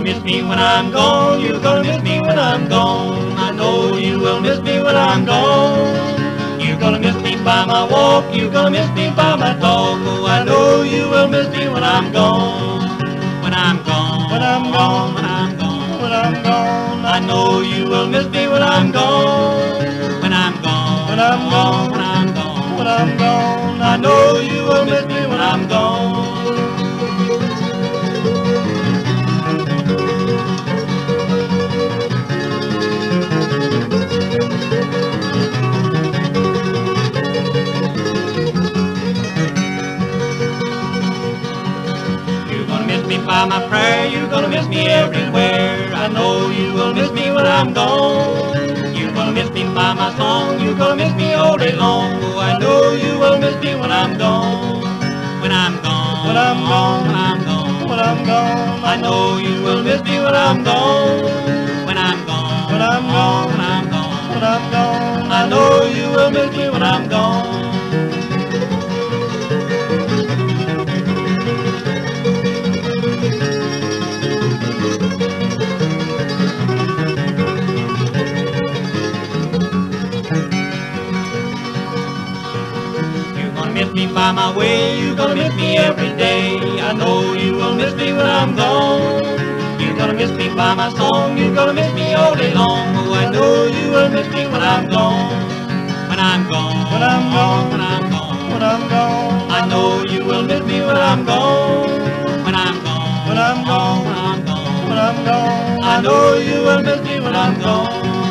gonna miss me when I'm gone. You're gonna miss me when I'm gone. I know you will miss me when I'm gone. You're gonna miss me by my walk. You're gonna miss me by my talk. Oh, I know you will miss me when I'm gone. When I'm gone. When I'm gone. When I'm gone. When I'm gone, I know you will miss me when I'm gone. When I'm gone. When I'm gone. When I'm gone. when I'm gone, I know you will miss me when I'm gone. By my prayer, you're gonna miss me everywhere. I know you will miss me when I'm gone. You're gonna miss me by my song, you're gonna miss me all day long. Oh, I know you will miss me when I'm gone. When I'm gone, When I'm gone. when I'm gone. when I'm gone, I know you will miss me when I'm gone. Miss me by my way, you're gonna miss me every day. I know you will miss me when I'm gone. You're gonna miss me by my song, you're gonna miss me all day long. Oh, I know you will miss me when I'm gone. When I'm gone, When I'm gone. when I'm gone. when I'm gone, I know you will miss me when I'm gone. When I'm gone, When I'm gone. when I'm gone. when I'm gone, I know you will miss me when I'm gone.